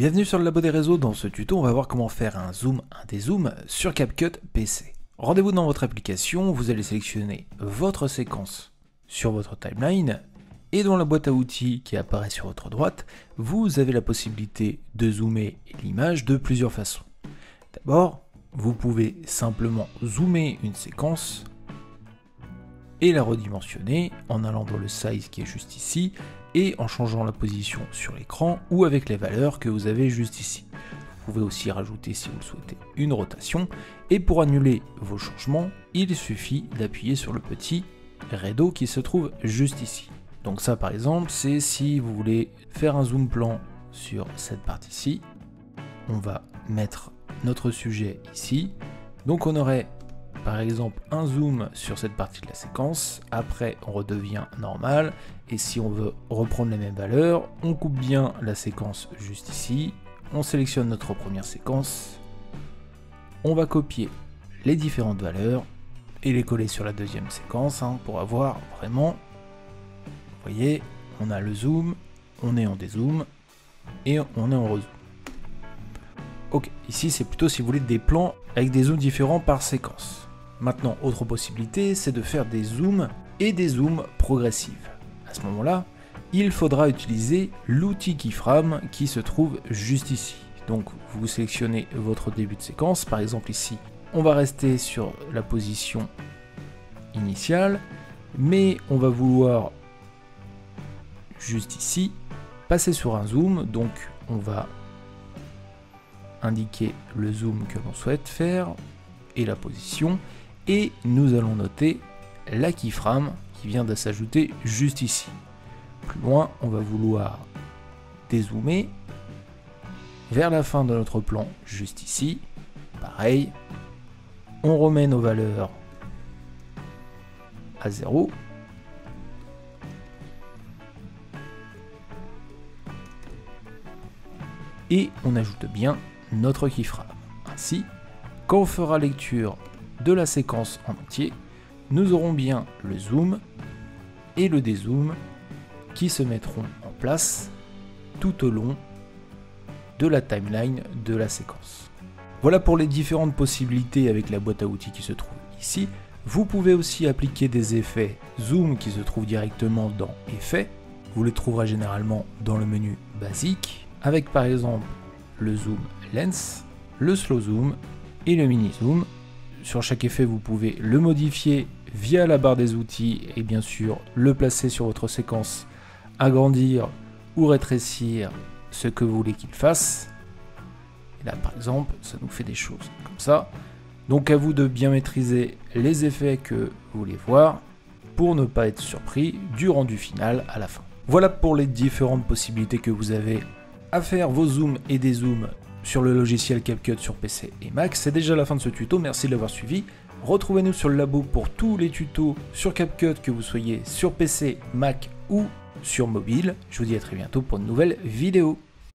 Bienvenue sur le labo des réseaux, dans ce tuto on va voir comment faire un zoom, un dézoom sur CapCut PC. Rendez-vous dans votre application, vous allez sélectionner votre séquence sur votre timeline et dans la boîte à outils qui apparaît sur votre droite, vous avez la possibilité de zoomer l'image de plusieurs façons. D'abord, vous pouvez simplement zoomer une séquence et la redimensionner en allant dans le size qui est juste ici et en changeant la position sur l'écran ou avec les valeurs que vous avez juste ici. Vous pouvez aussi rajouter si vous le souhaitez une rotation et pour annuler vos changements, il suffit d'appuyer sur le petit rideau qui se trouve juste ici. Donc ça par exemple, c'est si vous voulez faire un zoom plan sur cette partie-ci, on va mettre notre sujet ici. Donc on aurait par exemple un zoom sur cette partie de la séquence, après on redevient normal, et si on veut reprendre les mêmes valeurs, on coupe bien la séquence juste ici, on sélectionne notre première séquence, on va copier les différentes valeurs et les coller sur la deuxième séquence hein, pour avoir vraiment, vous voyez, on a le zoom, on est en dézoom et on est en rezoom. Ok, ici c'est plutôt si vous voulez des plans avec des zooms différents par séquence. Maintenant, autre possibilité, c'est de faire des zooms et des zooms progressifs. À ce moment-là, il faudra utiliser l'outil keyframe qui se trouve juste ici. Donc vous sélectionnez votre début de séquence, par exemple ici, on va rester sur la position initiale, mais on va vouloir juste ici passer sur un zoom, donc on va indiquer le zoom que l'on souhaite faire et la position, et nous allons noter la keyframe qui vient de s'ajouter juste ici. Plus loin, on va vouloir dézoomer vers la fin de notre plan juste ici. Pareil, on remet nos valeurs à 0. Et on ajoute bien notre keyframe. Ainsi, quand on fera lecture de la séquence en entier, nous aurons bien le zoom et le dézoom qui se mettront en place tout au long de la timeline de la séquence. Voilà pour les différentes possibilités avec la boîte à outils qui se trouve ici. Vous pouvez aussi appliquer des effets zoom qui se trouvent directement dans Effets. Vous les trouverez généralement dans le menu basique, avec par exemple le zoom lens, le slow zoom et le mini zoom sur chaque effet, vous pouvez le modifier via la barre des outils et bien sûr le placer sur votre séquence, agrandir ou rétrécir ce que vous voulez qu'il fasse. Et là par exemple, ça nous fait des choses comme ça. Donc à vous de bien maîtriser les effets que vous voulez voir pour ne pas être surpris du rendu final à la fin. Voilà pour les différentes possibilités que vous avez à faire vos zooms et des zooms sur le logiciel CapCut sur PC et Mac. C'est déjà la fin de ce tuto, merci de l'avoir suivi. Retrouvez-nous sur le labo pour tous les tutos sur CapCut, que vous soyez sur PC, Mac ou sur mobile. Je vous dis à très bientôt pour une nouvelle vidéo.